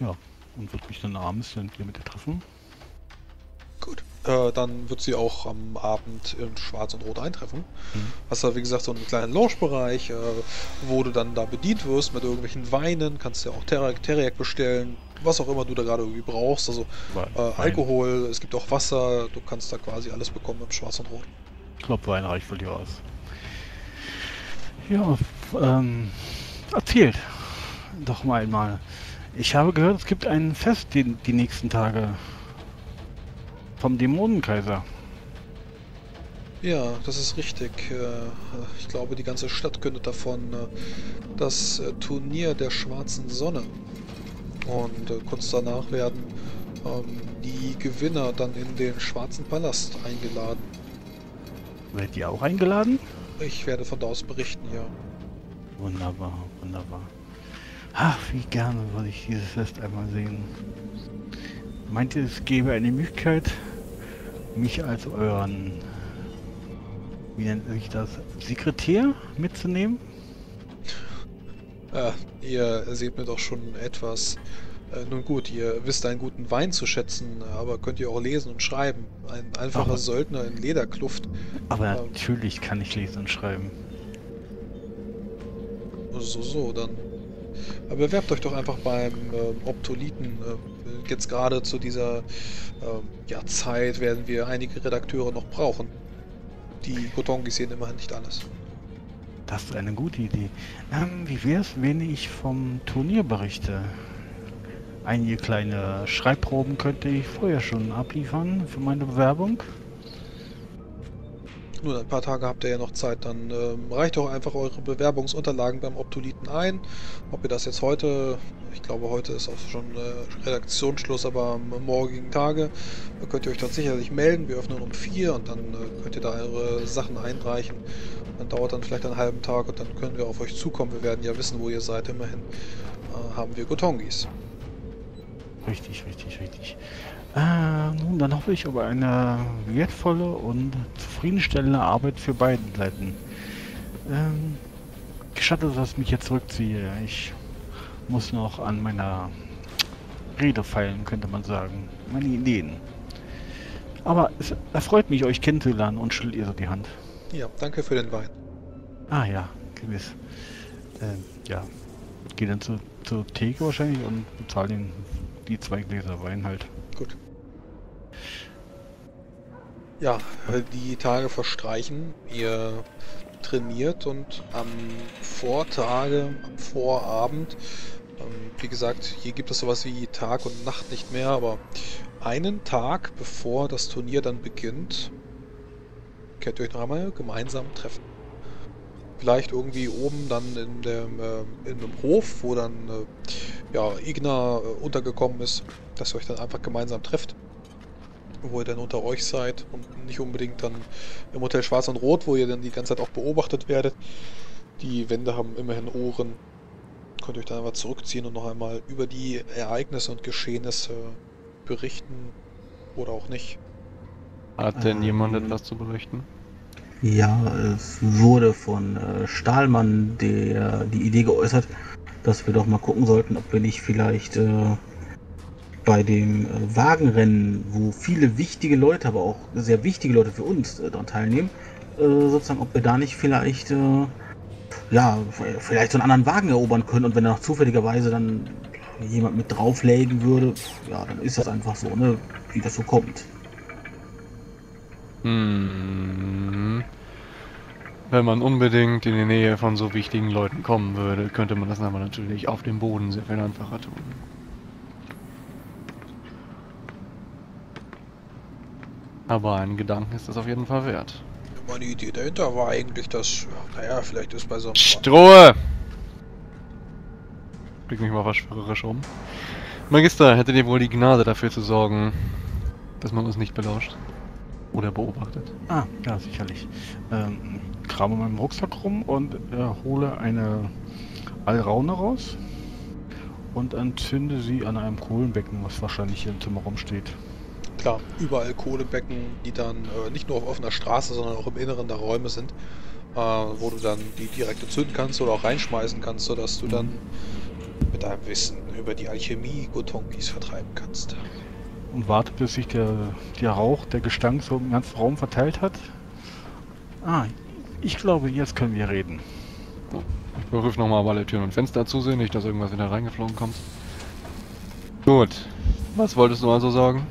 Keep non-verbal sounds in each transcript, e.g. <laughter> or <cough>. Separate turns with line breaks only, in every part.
Ja, und würde mich dann abends dann hier mit dir treffen.
Gut. Äh, dann wird sie auch am Abend in Schwarz und Rot eintreffen.
Mhm.
Hast da, wie gesagt, so einen kleinen Lounge-Bereich, äh, wo du dann da bedient wirst mit irgendwelchen Weinen. Kannst ja auch Ter Teriak bestellen, was auch immer du da gerade irgendwie brauchst. Also äh, Alkohol, es gibt auch Wasser. Du kannst da quasi alles bekommen im Schwarz und Rot.
Ich glaube, Wein reicht für dir aus. Ja, ähm, erzählt doch mal einmal. Ich habe gehört, es gibt ein Fest die, die nächsten Tage vom Dämonenkaiser.
Ja, das ist richtig. Äh, Ich glaube, die ganze Stadt kündet davon äh, das äh, Turnier der schwarzen Sonne. Und kurz danach werden ähm, die Gewinner dann in den schwarzen Palast eingeladen.
Werdet ihr auch eingeladen?
Ich werde von da aus berichten, ja.
Wunderbar, wunderbar. Ach, wie gerne würde ich dieses Fest einmal sehen. Meint ihr, es gäbe eine Möglichkeit, mich als euren, wie nennt sich das, Sekretär mitzunehmen?
Äh, ihr seht mir doch schon etwas. Äh, nun gut, ihr wisst einen guten Wein zu schätzen, aber könnt ihr auch lesen und schreiben. Ein einfacher
Aber-
Söldner in Lederkluft.
Aber
Ähm.
natürlich kann ich lesen und schreiben.
So, so, dann. Bewerbt euch doch einfach beim ähm, Optoliten. Äh, jetzt gerade zu dieser ähm, ja, Zeit werden wir einige Redakteure noch brauchen. Die Kotongis sehen immerhin nicht alles.
Das ist eine gute Idee. Ähm, wie wäre es, wenn ich vom Turnier berichte? Einige kleine Schreibproben könnte ich vorher schon abliefern für meine Bewerbung.
Nun, ein paar Tage habt ihr ja noch Zeit, dann ähm, reicht doch einfach eure Bewerbungsunterlagen beim Optoliten ein. Ob ihr das jetzt heute, ich glaube heute ist auch schon äh, Redaktionsschluss, aber am morgigen Tage da könnt ihr euch dann sicherlich melden. Wir öffnen um vier und dann äh, könnt ihr da eure Sachen einreichen. Dann dauert dann vielleicht einen halben Tag und dann können wir auf euch zukommen. Wir werden ja wissen, wo ihr seid. Immerhin äh, haben wir Gotongis.
Richtig, richtig, richtig. Äh, nun, dann hoffe ich über eine wertvolle und zufriedenstellende Arbeit für beide Seiten. Ähm, gestattet, dass ich mich jetzt zurückziehe. Ich muss noch an meiner Rede feilen, könnte man sagen. Meine Ideen. Aber es erfreut mich, euch kennenzulernen und schüttelt ihr so die Hand.
Ja, danke für den Wein.
Ah ja, gewiss. Ähm, ja. Geh dann zur, zur Theke wahrscheinlich und bezahle die zwei Gläser Wein halt.
Ja, äh, die Tage verstreichen. Ihr trainiert und am Vortage, am Vorabend, ähm, wie gesagt, hier gibt es sowas wie Tag und Nacht nicht mehr, aber einen Tag bevor das Turnier dann beginnt, könnt ihr euch noch einmal gemeinsam treffen. Vielleicht irgendwie oben dann in dem, äh, in dem Hof, wo dann äh, ja, Igna äh, untergekommen ist, dass ihr euch dann einfach gemeinsam trefft. Wo ihr dann unter euch seid und nicht unbedingt dann im Hotel Schwarz und Rot, wo ihr dann die ganze Zeit auch beobachtet werdet. Die Wände haben immerhin Ohren. Könnt ihr euch dann einfach zurückziehen und noch einmal über die Ereignisse und Geschehnisse berichten oder auch nicht.
Hat denn jemand
Ähm.
etwas zu berichten?
Ja, es wurde von äh, Stahlmann der, die Idee geäußert, dass wir doch mal gucken sollten, ob wir nicht vielleicht äh, bei dem äh, Wagenrennen, wo viele wichtige Leute, aber auch sehr wichtige Leute für uns äh, daran teilnehmen, äh, sozusagen, ob wir da nicht vielleicht, äh, ja, vielleicht so einen anderen Wagen erobern können und wenn da zufälligerweise dann jemand mit drauflegen würde, ja, dann ist das einfach so, ne, wie das so kommt.
Hm. Wenn man unbedingt in die Nähe von so wichtigen Leuten kommen würde, könnte man das aber natürlich auf dem Boden sehr viel einfacher tun. Aber einen Gedanken ist das auf jeden Fall wert.
Meine Idee dahinter war eigentlich, dass, naja, vielleicht ist bei so einem...
Strohe! Blick mich mal verschwörerisch um. Magister, hättet ihr wohl die Gnade dafür zu sorgen, dass man uns nicht belauscht? Oder beobachtet?
Ah, ja, sicherlich. Ähm, krame meinen Rucksack rum und äh, hole eine Alraune raus und entzünde sie an einem Kohlenbecken, was wahrscheinlich hier im Zimmer rumsteht.
Klar, überall Kohlebecken, die dann äh, nicht nur auf offener Straße, sondern auch im Inneren der Räume sind, äh, wo du dann die direkt entzünden kannst oder auch reinschmeißen kannst, sodass du dann mit deinem Wissen über die Alchemie Gotongis vertreiben kannst.
Und warte, bis sich der, der Rauch, der Gestank so im ganzen Raum verteilt hat. Ah, ich glaube, jetzt können wir reden.
Ich prüfe nochmal, ob alle Türen und Fenster zusehen, nicht, dass irgendwas wieder reingeflogen kommt. Gut. Was wolltest du also sagen?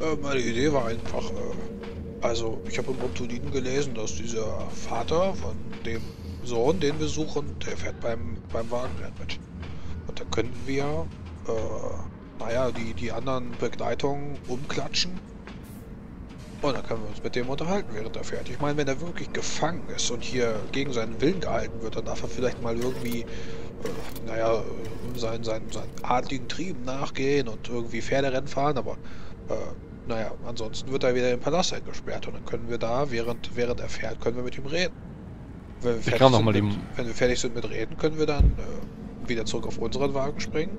Äh, meine Idee war einfach, äh, also ich habe im Optoliten gelesen, dass dieser Vater von dem Sohn, den wir suchen, der fährt beim, beim Wagenrennen mit. Und da könnten wir, äh, naja, die, die anderen Begleitungen umklatschen. Und dann können wir uns mit dem unterhalten, während er fährt. Ich meine, wenn er wirklich gefangen ist und hier gegen seinen Willen gehalten wird, dann darf er vielleicht mal irgendwie, äh, naja, äh, seinen, seinen, seinen adligen Trieben nachgehen und irgendwie Pferderennen fahren, aber äh, naja, ansonsten wird er wieder im Palast eingesperrt und dann können wir da, während, während er fährt, können wir mit ihm reden. Wenn wir fertig, sind,
mal
mit, wenn wir fertig sind mit Reden, können wir dann äh, wieder zurück auf unseren Wagen springen.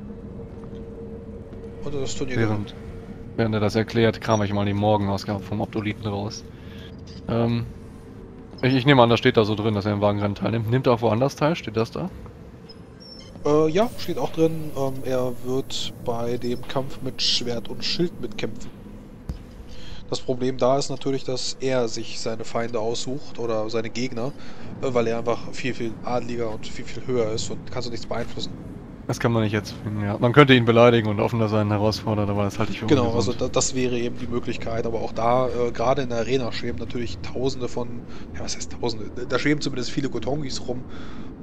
Und das Turnier gewinnen.
Während, während er das erklärt, kram ich mal die Morgenausgabe vom Optoliten raus. Ähm, ich, ich nehme an, da steht da so drin, dass er im Wagenrennen teilnimmt. Nimmt er auch woanders teil? Steht das da?
Äh, ja, steht auch drin, ähm, er wird bei dem Kampf mit Schwert und Schild mitkämpfen. Das Problem da ist natürlich, dass er sich seine Feinde aussucht oder seine Gegner, äh, weil er einfach viel, viel adliger und viel, viel höher ist und kannst du nichts beeinflussen.
Das kann man nicht jetzt finden, ja. Man könnte ihn beleidigen und offener sein herausfordern, aber das halte ich für
Genau, also
ungesund.
da, das wäre eben die Möglichkeit, aber auch da, äh, gerade in der Arena schweben natürlich tausende von, ja was heißt tausende, da schweben zumindest viele Gotongis rum,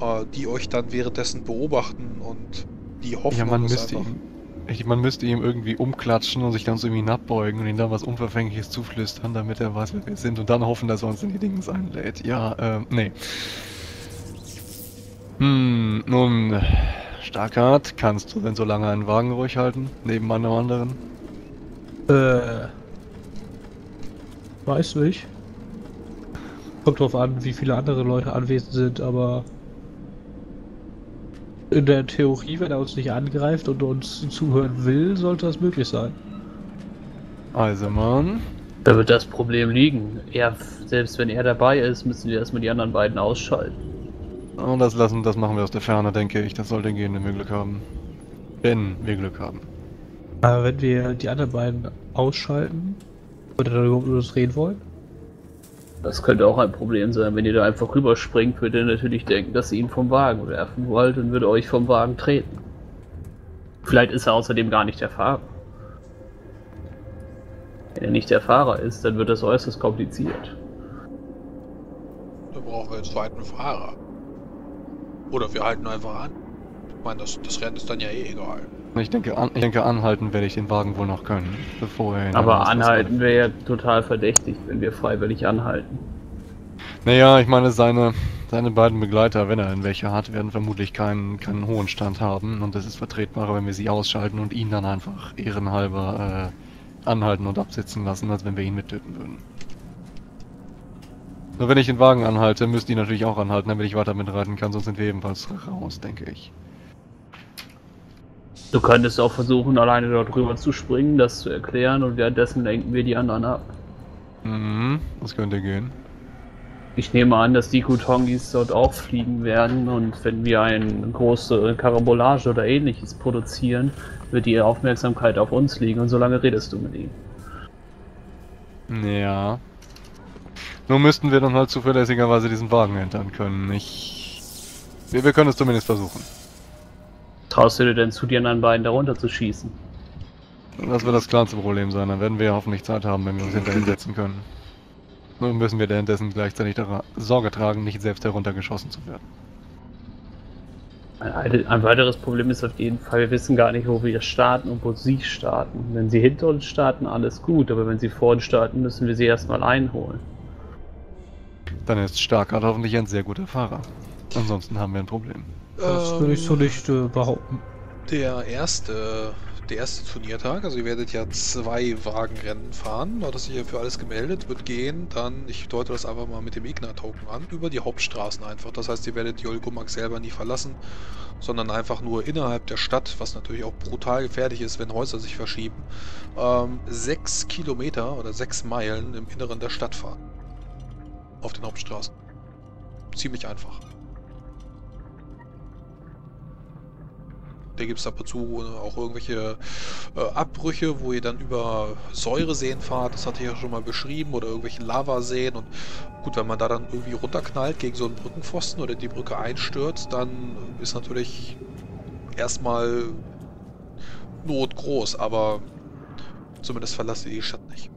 äh, die euch dann währenddessen beobachten und die Hoffnung
Ja, man müsste,
einfach...
ich, man müsste ihm irgendwie umklatschen und sich dann zu ihm hinabbeugen und ihm dann was Unverfängliches zuflüstern, damit er weiß, wer wir sind und dann hoffen, dass er uns in die Dings einlädt. Ja, ähm, nee. Hm, nun, Starkart, kannst du denn so lange einen Wagen ruhig halten, neben einem anderen?
Äh. Weiß nicht. Kommt drauf an, wie viele andere Leute anwesend sind, aber. In der Theorie, wenn er uns nicht angreift und uns zuhören will, sollte das möglich sein.
Eisenmann,
Da wird das Problem liegen. Er, selbst wenn er dabei ist, müssen wir erstmal die anderen beiden ausschalten.
und das lassen, das machen wir aus der Ferne, denke ich. Das sollte gehen, wenn wir Glück haben. Wenn wir Glück haben.
Aber wenn wir die anderen beiden ausschalten, würde er überhaupt mit uns reden wollen?
Das könnte auch ein Problem sein. Wenn ihr da einfach rüberspringt, würde er natürlich denken, dass ihr ihn vom Wagen werfen wollt und würde euch vom Wagen treten. Vielleicht ist er außerdem gar nicht der Fahrer. Wenn er nicht der Fahrer ist, dann wird das äußerst kompliziert.
Da brauchen wir einen zweiten Fahrer. Oder wir halten einfach an. Ich meine, das, das Rennen ist dann ja eh egal.
Ich denke, an, ich denke, anhalten werde ich den Wagen wohl noch können, bevor er in
Aber anhalten wäre ja total verdächtig, wenn wir freiwillig anhalten.
Naja, ich meine, seine, seine beiden Begleiter, wenn er denn welche hat, werden vermutlich keinen, keinen hohen Stand haben. Und es ist vertretbarer, wenn wir sie ausschalten und ihn dann einfach ehrenhalber äh, anhalten und absitzen lassen, als wenn wir ihn mittöten würden. Nur wenn ich den Wagen anhalte, müsst ihr natürlich auch anhalten, damit ich weiter mitreiten kann, sonst sind wir ebenfalls raus, denke ich.
Du könntest auch versuchen, alleine dort rüber zu springen, das zu erklären und währenddessen lenken wir die anderen ab.
Mhm, das könnte gehen.
Ich nehme an, dass die Kutongis dort auch fliegen werden und wenn wir eine große Karambolage oder ähnliches produzieren, wird die Aufmerksamkeit auf uns liegen und solange redest du mit ihm.
Ja. Nur müssten wir dann halt zuverlässigerweise diesen Wagen entern können. Ich. Wir, wir können es zumindest versuchen.
Traust du dir denn zu, die anderen beiden darunter zu schießen?
Das wird das kleinste Problem sein. Dann werden wir hoffentlich Zeit haben, wenn wir uns hinterhin setzen können. Nur müssen wir währenddessen gleichzeitig Sorge tragen, nicht selbst heruntergeschossen zu werden.
Ein, ein weiteres Problem ist auf jeden Fall, wir wissen gar nicht, wo wir starten und wo sie starten. Wenn sie hinter uns starten, alles gut, aber wenn sie vor uns starten, müssen wir sie erstmal einholen.
Dann ist Starkart hoffentlich ein sehr guter Fahrer. Ansonsten haben wir ein Problem.
Das würde ich so
Ähm,
nicht äh, behaupten.
Der erste, der erste Turniertag, also ihr werdet ja zwei Wagenrennen fahren, hat das sich hier für alles gemeldet, wird gehen, dann, ich deute das einfach mal mit dem Igna-Token an, über die Hauptstraßen einfach. Das heißt, ihr werdet Jolgumak selber nie verlassen, sondern einfach nur innerhalb der Stadt, was natürlich auch brutal gefährlich ist, wenn Häuser sich verschieben, ähm, sechs Kilometer oder sechs Meilen im Inneren der Stadt fahren. Auf den Hauptstraßen. Ziemlich einfach. Da gibt es ab und zu auch irgendwelche äh, Abbrüche, wo ihr dann über Säureseen fahrt, das hatte ich ja schon mal beschrieben, oder irgendwelche Lavaseen. Und gut, wenn man da dann irgendwie runterknallt gegen so einen Brückenpfosten oder die Brücke einstürzt, dann ist natürlich erstmal Not groß, aber zumindest verlasst ihr die Stadt nicht.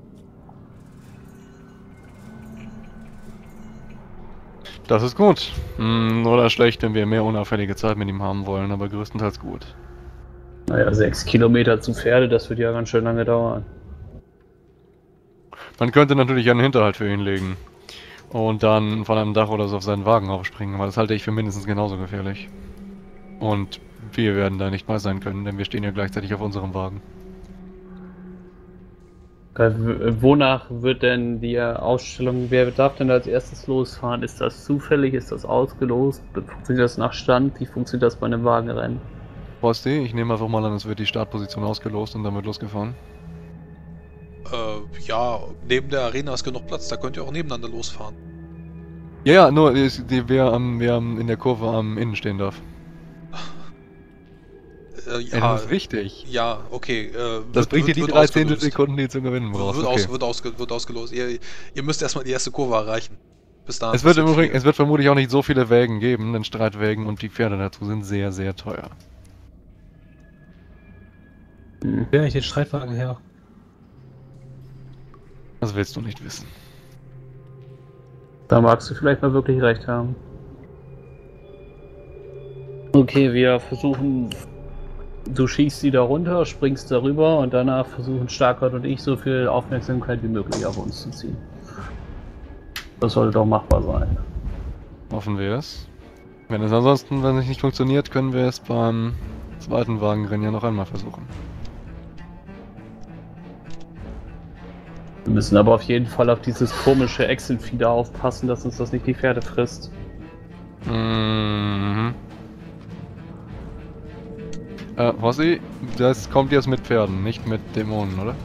Das ist gut. Hm, oder schlecht, wenn wir mehr unauffällige Zeit mit ihm haben wollen, aber größtenteils gut.
Naja, sechs Kilometer zu Pferde, das wird ja ganz schön lange dauern.
Man könnte natürlich einen Hinterhalt für ihn legen. Und dann von einem Dach oder so auf seinen Wagen aufspringen, weil das halte ich für mindestens genauso gefährlich. Und wir werden da nicht bei sein können, denn wir stehen ja gleichzeitig auf unserem Wagen.
Wonach wird denn die Ausstellung, wer darf denn als erstes losfahren? Ist das zufällig? Ist das ausgelost? Funktioniert das nach Stand? Wie funktioniert das bei einem Wagenrennen?
Rosti, ich nehme einfach mal an, es wird die Startposition ausgelost und dann wird losgefahren.
Äh, ja, neben der Arena ist genug Platz, da könnt ihr auch nebeneinander losfahren.
Ja, ja, nur die, wer, am, wer am, in der Kurve am Innen stehen darf.
Äh,
Ja,
ja,
das ist wichtig.
ja, okay. Äh,
Das
wird-
bringt dir die
wird
13
ausgelöst.
Sekunden, die zu gewinnen brauchst.
Wird,
Okay.
aus, wird, ausge, wird ausgelost. Ihr, ihr müsst erstmal die erste Kurve erreichen. Bis dahin.
Es wird, im Übrigen, es wird vermutlich auch nicht so viele Wägen geben, denn Streitwägen und die Pferde dazu sind sehr, sehr teuer.
Hm.
Wer ich den Streitwagen her?
Das willst du nicht wissen.
Da magst du vielleicht mal wirklich recht haben. Okay, wir versuchen. Du schießt sie da runter, springst darüber und danach versuchen Starkart und ich so viel Aufmerksamkeit wie möglich auf uns zu ziehen. Das sollte doch machbar sein.
Hoffen wir es. Wenn es ansonsten, wenn es nicht funktioniert, können wir es beim zweiten Wagenrennen ja noch einmal versuchen.
Wir müssen aber auf jeden Fall auf dieses komische Echsenfieder aufpassen, dass uns das nicht die Pferde frisst.
Mhm. Äh, Rossi, das kommt jetzt mit Pferden, nicht mit Dämonen, oder?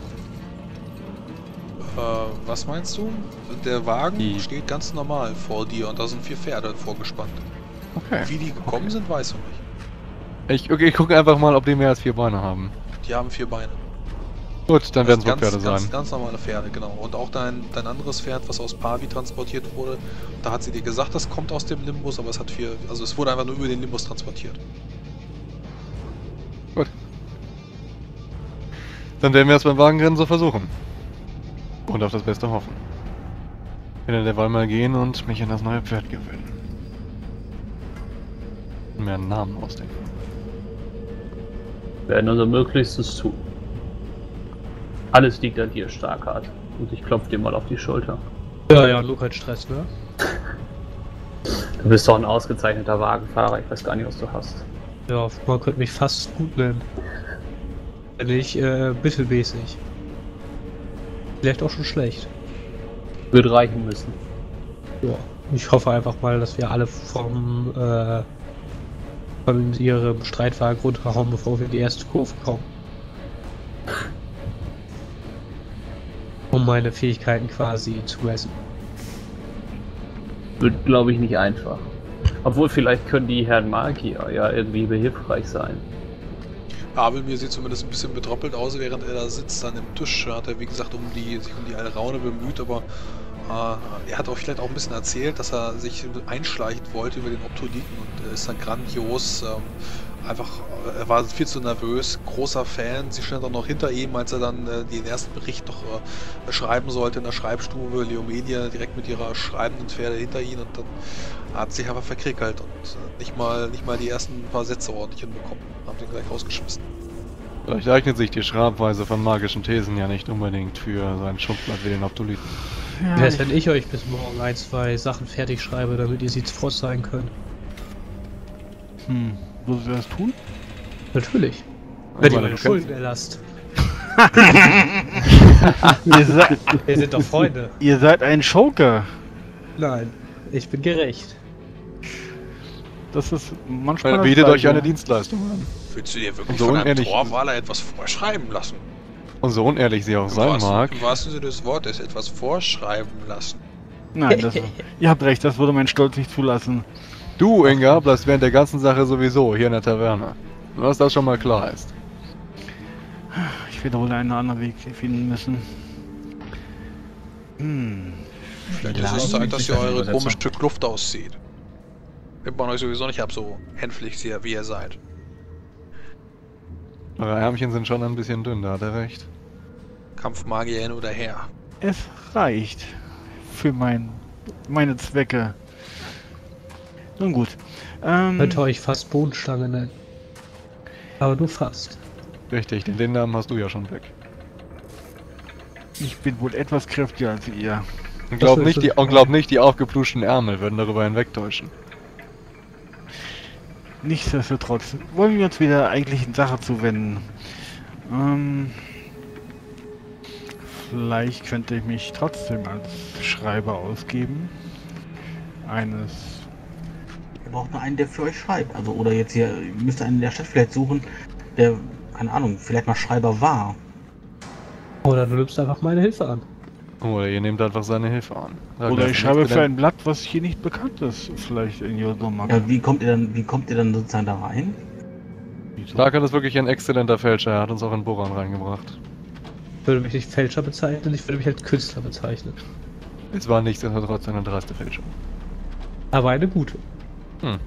Äh, was meinst du? Der Wagen
Die-
steht ganz normal vor dir und da sind vier Pferde vorgespannt.
Okay.
Wie die gekommen sind, weißt du nicht.
Ich, okay, ich gucke einfach mal, ob die mehr als vier Beine haben.
Die haben vier Beine.
Gut, dann
Das
werden es Pferde
ganz,
sein.
Ganz normale Pferde, genau. Und auch dein, dein anderes Pferd, was aus Pavi transportiert wurde, da hat sie dir gesagt, das kommt aus dem Limbus, aber es hat vier. Also es wurde einfach nur über den Limbus transportiert.
Gut. Dann werden wir es beim Wagenrennen so versuchen. Und auf das Beste hoffen. Ich werde derweil mal gehen und mich an das neue Pferd gewöhnen. Und Mir einen Namen ausdenken.
Wir werden unser Möglichstes tun. Alles liegt an dir, Starkart. Und ich klopfe dir mal auf die Schulter.
Ja, ja, nur kein Stress, ne?
Du bist doch ein ausgezeichneter Wagenfahrer. Ich weiß gar nicht, was du hast.
Ja, man könnte mich fast gut nennen. Wenn nicht äh, mittelmäßig. Vielleicht auch schon schlecht.
Wird reichen müssen.
Ja. Ich hoffe einfach mal, dass wir alle vom äh, von ihrem Streitwagen runterhauen, bevor wir in die erste Kurve kommen. Um meine Fähigkeiten quasi zu messen.
Wird, glaube ich, nicht einfach. Obwohl, vielleicht können die Herren Magier ja irgendwie behilfreich sein.
Abel mir sieht zumindest ein bisschen betroppelt aus, während er da sitzt an dem Tisch. Hat er, wie gesagt, um die, sich um die Alraune bemüht, aber äh, er hat auch vielleicht auch ein bisschen erzählt, dass er sich einschleichen wollte über den Optoliten und er ist dann grandios. Ähm, einfach, äh, er war viel zu nervös, großer Fan. Sie stand auch noch hinter ihm, als er dann äh, den ersten Bericht noch äh, schreiben sollte in der Schreibstube. Leomedia direkt mit ihrer schreibenden Pferde hinter ihn und dann hat sich einfach verkrickelt und äh, nicht mal, nicht mal die ersten paar Sätze ordentlich hinbekommen. Haben sie gleich rausgeschmissen.
Vielleicht eignet sich die Schreibweise von magischen Thesen ja nicht unbedingt für so ein Schutzblatt wie den.
Ja, Wäre es, wenn ich euch bis morgen ein, zwei Sachen fertig schreibe, damit ihr sie voraus sein könnt?
Hm, würdest du das tun?
Natürlich.
Aber
Wenn ihr meine Schulden erlasst.
ihr, se
Wir sind doch Freunde.
ihr seid ein Joker.
Nein, ich bin gerecht.
Das ist manchmal. Das
bietet euch eine Dienstleistung an.
Willst du dir wirklich
so
von einem
unehrlich-
Torwaler etwas vorschreiben lassen?
Und so unehrlich sie auch sein
wahrsten-
mag.
Im wahrsten Sinne des Wortes etwas vorschreiben lassen.
Nein, das, <laughs> ihr habt recht, das würde mein Stolz nicht zulassen.
Du, Inga, bleibst während der ganzen Sache sowieso hier in der Taverne. Was das schon mal klar ist.
Ich werde wohl einen anderen Weg finden müssen. Hm.
Vielleicht
ist zeigt, dass ihr eure komische Kluft aussieht. Nimmt man euch sowieso nicht ab, so hänflich sehr, wie ihr seid.
Eure Ärmchen sind schon ein bisschen dünn, da hat er recht.
Kampfmagier hin oder her.
Es reicht für mein, meine Zwecke. Nun gut. Ähm,
Könnte euch fast Bodenschlange nennen. Aber nur fast.
Richtig, den, den Namen hast du ja schon weg.
ich bin wohl etwas kräftiger als ihr.
Und glaub, nicht
du
die, und glaub nicht, die aufgepluschten Ärmel würden darüber hinwegtäuschen.
Nichtsdestotrotz wollen wir uns wieder eigentlichen Sache zuwenden. Ähm, vielleicht könnte ich mich trotzdem als Schreiber ausgeben. Eines.
Ihr braucht nur einen, der für euch schreibt. Also, oder jetzt hier, ihr müsst einen in der Stadt vielleicht suchen, der, keine Ahnung, vielleicht mal Schreiber war.
Oder du nimmst einfach meine Hilfe an.
Oder ihr nehmt einfach seine Hilfe an. Sagt
Oder
er,
ich schreibe für ein Blatt, was hier nicht bekannt ist. Vielleicht in Jodomak.
Ja, wie kommt ihr dann, wie kommt ihr dann sozusagen da rein?
Starker ist wirklich ein exzellenter Fälscher, er hat uns auch in Boran reingebracht.
Ich würde mich nicht Fälscher bezeichnen, ich würde mich als Künstler bezeichnen.
Es war nichtsdestotrotz eine dreiste Fälschung.
Aber eine gute.
Hm.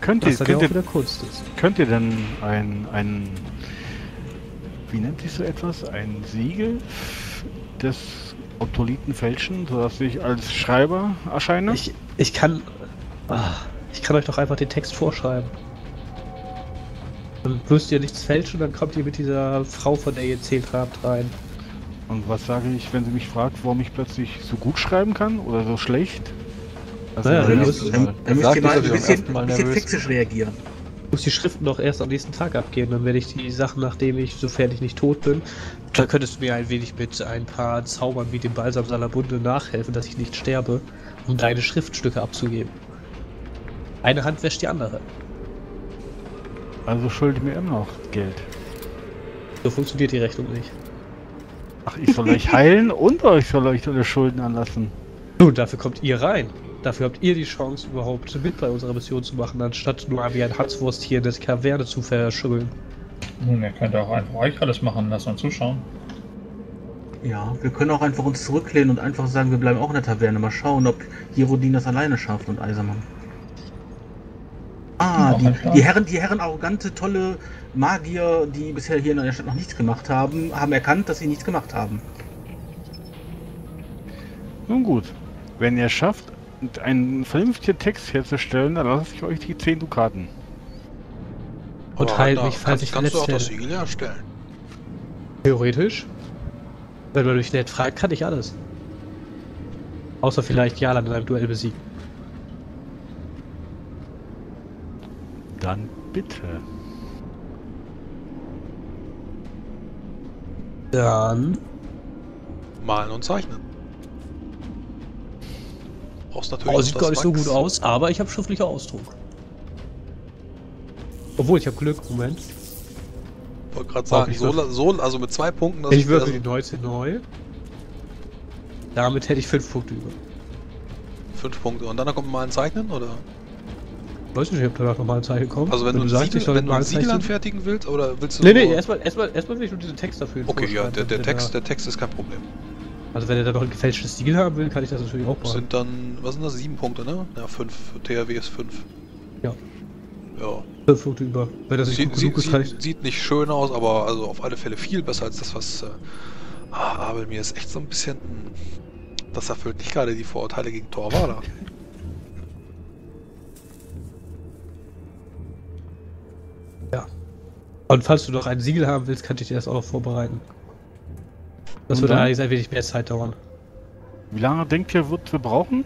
Könnt ihr, könnt, ihr,
wieder Kunst ist.
könnt ihr denn ein, ein. Wie nennt sich so etwas? Ein Siegel des Otoliten fälschen, sodass ich als Schreiber erscheine?
Ich, ich kann. Ah, ich kann euch doch einfach den Text vorschreiben. Dann müsst ihr nichts fälschen, dann kommt ihr mit dieser Frau, von der ihr erzählt habt, rein.
Und was sage ich, wenn sie mich fragt, warum ich plötzlich so gut schreiben kann oder so schlecht?
Also,
Naja, dann
Dann, dann müsst ihr mal ein bisschen, bisschen fixisch reagieren.
Muss die Schriften doch erst am nächsten Tag abgeben. Dann werde ich die Sachen, nachdem ich, sofern ich nicht tot bin, dann könntest du mir ein wenig mit ein paar Zaubern wie dem Balsam Salabunde nachhelfen, dass ich nicht sterbe, um deine Schriftstücke abzugeben. Eine Hand wäscht die andere.
Also schulde mir immer noch Geld.
So funktioniert die Rechnung nicht.
Ach, ich soll euch heilen und euch soll euch alle Schulden anlassen.
Nun, dafür kommt ihr rein. Dafür habt ihr die Chance, überhaupt mit bei unserer Mission zu machen, anstatt nur wie ein Hanswurst hier in der Kaverne zu verschummeln.
Nun, ihr könnt auch einfach euch alles machen lassen und zuschauen.
Ja, wir können auch einfach uns zurücklehnen und einfach sagen, wir bleiben auch in der Taverne. Mal schauen, ob Hirodin das alleine schafft und Eisermann. Ah, die, die Herren, die Herren arrogante, tolle Magier, die bisher hier in der Stadt noch nichts gemacht haben, haben erkannt, dass sie nichts gemacht haben.
Nun gut, wenn ihr schafft, einen vernünftigen Text herzustellen, dann lasse ich euch die 10 Dukaten.
Und heilt
da
mich, falls
kannst,
ich
kannst du auch
verletzt
das
werde.
Siegel herstellen.
Theoretisch. Wenn man mich nett fragt, kann ich alles. Außer vielleicht Jalan in einem Duell besiegen.
Dann bitte.
Dann.
Malen und zeichnen. Brauchst natürlich
Oh, sieht gar nicht so
Wachs.
gut aus, aber ich habe schriftlicher Ausdruck. Obwohl, ich habe Glück, Moment.
Wollte gerade sagen,
ich
so, so, also mit zwei Punkten. das
ich würfel
also
die 19 neu. Damit hätte ich 5 Punkte über.
Fünf Punkte. Und dann kommt mal ein Zeichnen, oder?
Weiß nicht, ob danach nochmal ein Zeichen kommt.
Also wenn, du ein
sagst,
Siegel,
ich soll
wenn du
mal
ein
ein
Siegel
Zeichen-
anfertigen willst, oder willst du
Nee, nee, erstmal erstmal erstmal will ich nur diesen Text dafür
Okay, ja, der, der,
wenn
Text,
er-
der Text ist kein Problem.
Also wenn er dann noch ein gefälschtes Siegel haben will, kann ich das natürlich auch
Das
machen.
sind dann, was sind das, sieben Punkte, ne? Ja, fünf. THW ist fünf.
Ja.
Ja.
5 Punkte über. Wenn das nicht
Sieht,
gut
sieht, sieht, nicht schön aus, aber also auf alle Fälle viel besser als das, was. Äh, ah, Abel, mir ist echt so ein bisschen. hm, Das erfüllt nicht gerade die Vorurteile gegen Torwala.
Und falls du noch ein Siegel haben willst, kann ich dir das auch noch vorbereiten. Das
Und
würde
dann?
allerdings ein wenig mehr Zeit dauern.
Wie lange denkt ihr, wird wir brauchen?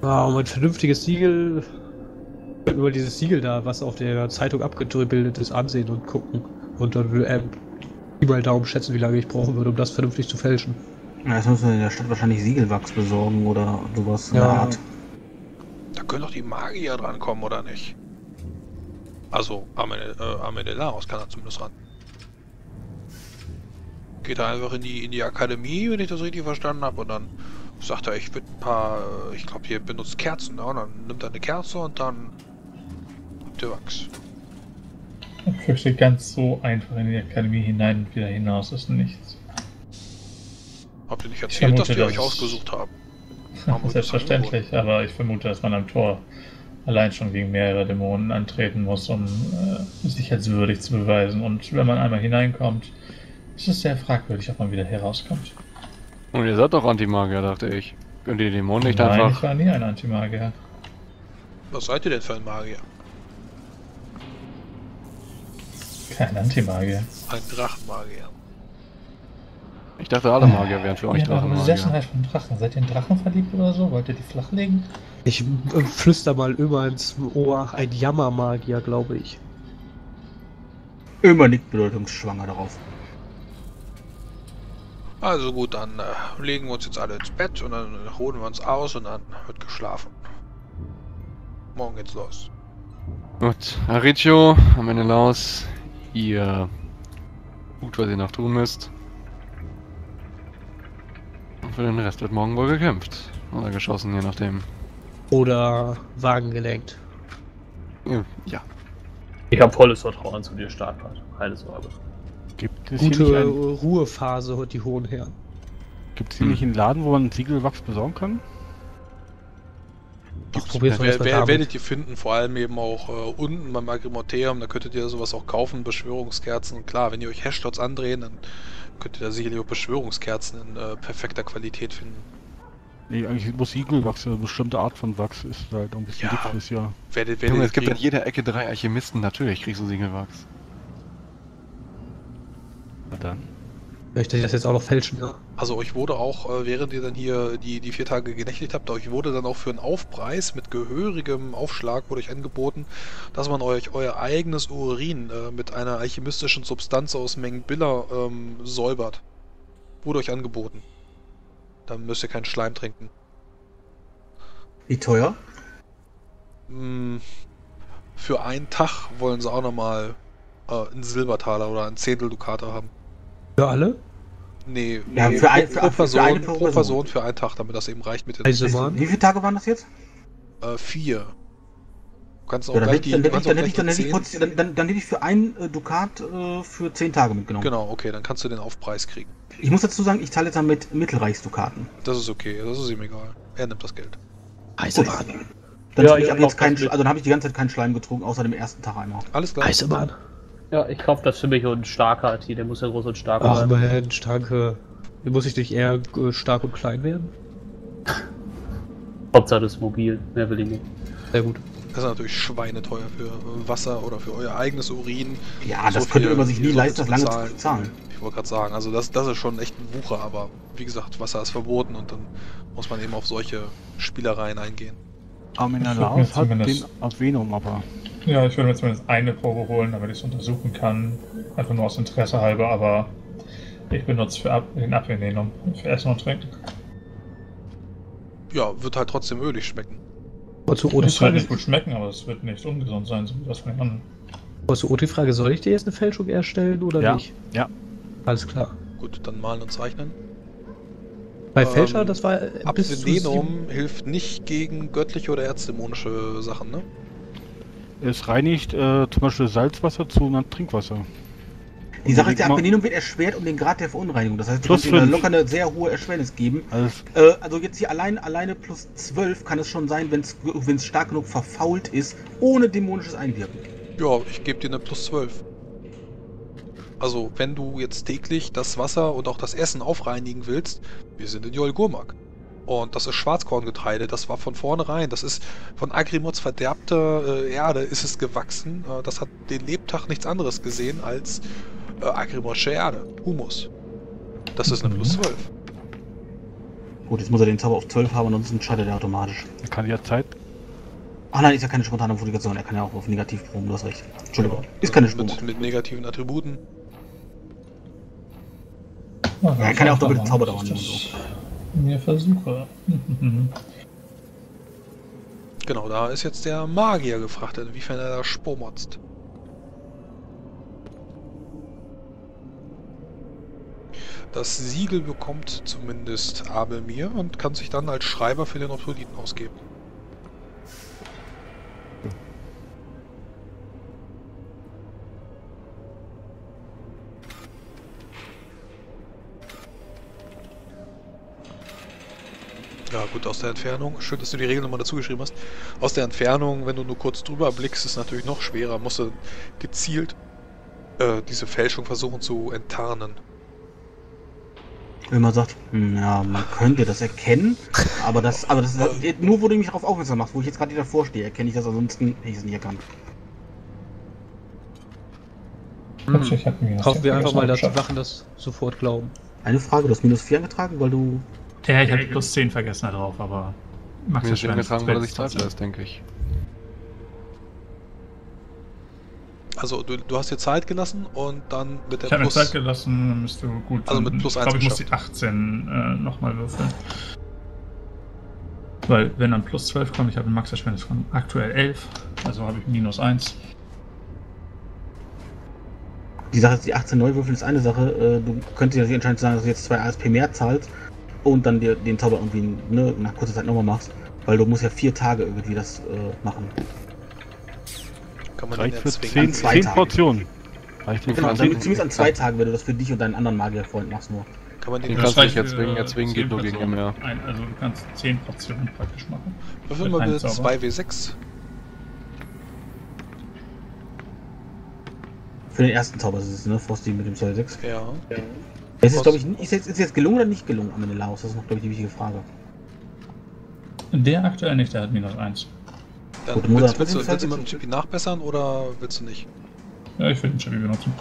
Ah, um ein vernünftiges Siegel, über dieses Siegel da, was auf der Zeitung abgebildet ist, ansehen und gucken. Und dann will er überall Daumen schätzen, wie lange ich brauchen würde, um das vernünftig zu fälschen.
Ja, jetzt müssen wir in der Stadt wahrscheinlich Siegelwachs besorgen oder sowas in
Ja.
der Art.
Da können doch die Magier drankommen, oder nicht? Also, Amene- äh, Amenelaos kann da zumindest ran. Geht er einfach in die, in die Akademie, wenn ich das richtig verstanden habe, und dann sagt er, ich würde ein paar, ich glaube, hier benutzt Kerzen, ne? und dann nimmt er eine Kerze und dann habt ihr Wachs.
Ich fürchte, ganz so einfach in die Akademie hinein und wieder hinaus ist nichts.
Habt ihr nicht
Ich
erzählt, dass
vermute,
wir euch
dass-
ausgesucht haben? <laughs> Haben
Selbstverständlich, aber ich vermute, dass man am Tor allein schon gegen mehrere Dämonen antreten muss, um äh, sich als würdig zu beweisen. Und wenn man einmal hineinkommt, ist es sehr fragwürdig, ob man wieder herauskommt.
Und ihr seid doch Antimagier, dachte ich. Könnt ihr die Dämonen nicht
Nein, ich
einfach...
war nie ein Antimagier.
Was seid ihr denn für ein Magier?
Kein Antimagier.
Ein Drachenmagier.
Ich dachte, alle Magier wären für euch
Ja,
Drachenmagier.
Besessenheit von Drachen. Seid ihr in Drachen verliebt oder so? Wollt ihr die flachlegen?
Ich äh, flüster mal immer ins Ohr, ein Jammermagier, glaube ich.
Immer nickt bedeutungsschwanger darauf.
Also gut, dann äh, legen wir uns jetzt alle ins Bett und dann holen wir uns aus und dann wird geschlafen. Morgen geht's los.
Gut, Aricio, Menelaus, ihr tut, was ihr noch tun müsst. Und für den Rest wird morgen wohl gekämpft. Oder geschossen, je nachdem.
Oder Wagen gelenkt.
Ja.
Ich habe volles Vertrauen zu dir, Starkart. Keine Sorge.
Gibt es
Gute
hier nicht, ein,
Ruhephase, die hohen Herren.
gibt's hier nicht einen Laden, wo man Siegelwachs besorgen kann?
Ich probier's mal
Wer, wer, werdet ihr finden, vor allem eben auch äh, unten beim Agrimotheum, da könntet ihr sowas auch kaufen, Beschwörungskerzen. Und klar, wenn ihr euch Hashdots andrehen, dann könnt ihr da sicherlich auch Beschwörungskerzen in äh, perfekter Qualität finden.
Nee, eigentlich muss Siegelwachs, eine bestimmte Art von Wachs ist halt ein bisschen
Ja.
dick ist, ja.
Werdet, werdet
Junge, es gibt an jeder Ecke drei Alchemisten. Natürlich kriegst du Siegelwachs.
Dann.
Möchte ich das jetzt auch noch fälschen? Ja.
Also euch wurde auch, äh, während ihr dann hier die, die vier Tage genächtigt habt, euch wurde dann auch für einen Aufpreis mit gehörigem Aufschlag wurde euch angeboten, dass man euch euer eigenes Urin äh, mit einer alchemistischen Substanz aus Mengbilla ähm, säubert. Wurde euch angeboten. Dann müsst ihr keinen Schleim trinken.
Wie teuer?
Mm, Für einen Tag wollen sie auch nochmal äh, einen Silbertaler oder einen Zehntel Dukater haben.
Für alle?
Nee,
Ja,
nee
für ein-
pro,
für-
pro
für
Person,
eine pro
pro
Person.
Person für einen Tag, damit das eben reicht mit den
Eisenbahn?
Wie viele Tage waren das jetzt?
Äh, vier. Du kannst auch
Ja, dann,
gleich die.
ich, dann, dann, dann,
zehn-
dann, dann, dann hätte ich für einen äh, Dukat äh, für 10 Tage mitgenommen.
Genau, okay, dann kannst du den Aufpreis kriegen.
Ich muss dazu sagen, ich zahle jetzt mal mit Mittelreichsdukaten.
Das ist okay, das ist ihm egal. Er nimmt das Geld.
Eisenbahn.
Dann,
Ja,
habe ich
ich
jetzt keinen, also dann habe ich die ganze Zeit keinen Schleim getrunken, außer dem ersten Tag einmal.
Alles klar.
Eisenbahn.
Ja, ich kaufe das für mich und Starkart hier. Der muss ja groß und stark
Ach
sein.
man, starke. Muss ich nicht eher äh, stark und klein werden? <laughs>
Hauptsache das ist mobil. Mehr will ich nicht.
Sehr gut.
Das ist natürlich schweineteuer für Wasser oder für euer eigenes Urin.
Ja, das
So
könnte
viel-
man sich nie leisten, das lange zu bezahlen.
Ich wollte gerade sagen, also das, das ist schon echt ein Wucher, aber wie gesagt, Wasser ist verboten und dann muss man eben auf solche Spielereien eingehen.
Armenalaus hat den Advenum, aber
Ja, ich würde mir zumindest eine Probe holen, damit ich es untersuchen kann. Einfach nur aus Interesse halber, aber ich benutze für Ab den Abwehrnenum für Essen und Trinken.
Ja, wird halt trotzdem ölig schmecken.
Wolltest du
Das wird
Odi-Frage
nicht gut schmecken, aber es wird nicht ungesund sein, so wie das von den anderen.
wolltest du Odi-Frage, soll ich dir jetzt eine Fälschung erstellen oder
Ja.
nicht?
Ja.
Alles klar.
Gut, dann malen und zeichnen.
Bei
Ähm,
Fälscher, das war äh,
Abvenenum hilft nicht gegen göttliche oder erzdämonische Sachen, ne?
Es reinigt äh, zum Beispiel Salzwasser zu einem Trinkwasser.
Die Sache ist, der
mal-
Abvenenum wird erschwert um den Grad der Verunreinigung. Das heißt, du
Plus fünf.
locker eine sehr hohe Erschwernis geben.
Also
Äh, also jetzt hier allein, alleine plus 12 kann es schon sein, wenn es stark genug verfault ist, ohne dämonisches Einwirken.
Ja, ich gebe dir eine plus 12. Also, wenn du jetzt täglich das Wasser und auch das Essen aufreinigen willst, wir sind in Jolgurmak. Und das ist Schwarzkorngetreide, das war von vornherein, das ist von Agrimots verderbter äh, Erde ist es gewachsen. Äh, das hat den Lebtag nichts anderes gesehen als äh, Agrimotsche Erde, Humus. Das ist eine plus 12.
Gut, jetzt muss er den Zauber auf 12 haben, ansonsten schadet er automatisch.
er kann ja Zeit.
Ach nein, ist ja keine spontane Modifikation, er kann ja auch auf Negativproben, du hast recht. Entschuldigung, ist keine Sprung.
mit, mit negativen Attributen.
Ja,
er kann ja auch doppelte
machen,
Zauber dauern so.
Mir versuche.
Genau, da ist jetzt der Magier gefragt, inwiefern er da spomotzt. Das Siegel bekommt zumindest Abelmir und kann sich dann als Schreiber für den Obsoliten ausgeben. Ja, gut, aus der Entfernung. Schön, dass du die Regel nochmal dazu geschrieben hast. Aus der Entfernung, wenn du nur kurz drüber blickst, ist es natürlich noch schwerer. Musst du gezielt äh, diese Fälschung versuchen zu enttarnen.
Wenn man sagt, hm, ja, man könnte das erkennen, aber das, aber das ist nur, wo du mich darauf aufmerksam machst, wo ich jetzt gerade davor stehe, erkenne ich das, ansonsten hätte ich es nicht erkannt.
Ups, ich hab mir das
Hoffen wir
ja
einfach mal, dass die. Wachen das sofort glauben.
Eine Frage, du hast minus 4 angetragen, weil du.
Ja, ich hatte plus 10 vergessen da drauf, aber. Max
Mir ist
Erschwernis
getragen, weil er sich. Zeit lässt, denke ich.
Also, du, du hast dir Zeit gelassen und dann mit der
Ich habe mir
Plus...
Zeit gelassen, dann bist du gut.
Also mit plus
ich
eins
glaube, ich muss die
geschafft.
18 äh, nochmal würfeln. Weil, wenn dann plus 12 kommt, ich habe eine Max-Erschwernis von aktuell 11, also habe ich minus 1.
Die Sache ist, die 18 Neuwürfel ist eine Sache. Äh, du könntest dir natürlich entscheidend sagen, dass du jetzt 2 ASP mehr zahlst und dann dir den Zauber irgendwie ne, nach kurzer Zeit nochmal machst. Weil du musst ja vier Tage irgendwie das äh, machen.
Kann man
Reicht für
erzwingen.
10,
An zwei
10
Tagen.
Portionen. Reicht für
Genau,
kannst
dann
du-
zumindest an zwei Tagen, wenn du das für dich und deinen anderen Magierfreund machst nur.
Kann man den
Den kannst du nicht
für,
erzwingen, erzwingen
10
geht nur gegen mehr.
Ein, also du kannst 10 Portionen praktisch machen.
Würfel mal
einem
bitte
Zauber.
2W6.
Für den ersten Zauber ist es, ne? Frosty mit dem 2-6.
Ja.
Es ist, glaube ich, ist jetzt, ist jetzt gelungen oder nicht gelungen am Menelaus? Das ist noch, glaube ich, die wichtige Frage.
Der aktuell nicht, der hat minus 1.
Dann
Gut,
willst, willst, du, willst du mit dem Chippy nachbessern oder willst du nicht?
Ja, ich will den Chevy benutzen.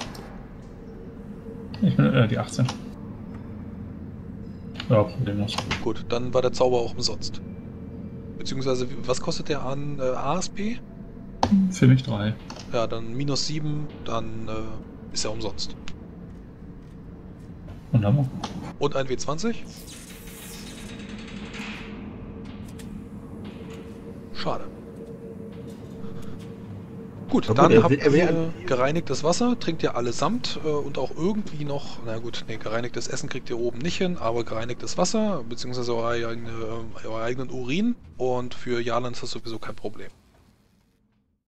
Ich bin äh, die 18. Ja, problemlos.
Gut, dann war der Zauber auch umsonst. Beziehungsweise, was kostet der an äh, ASP?
Für mich 3.
Ja, dann minus 7, dann äh, ist er umsonst.
Wunderbar.
Und ein W20? Schade. Gut,
gut,
dann
er
habt
er
ihr gereinigtes Wasser, trinkt ihr allesamt äh, und auch irgendwie noch, na gut, nee, gereinigtes Essen kriegt ihr oben nicht hin, aber gereinigtes Wasser, beziehungsweise euer, eigene, äh, euer eigenen Urin und für Jalan ist das sowieso kein Problem.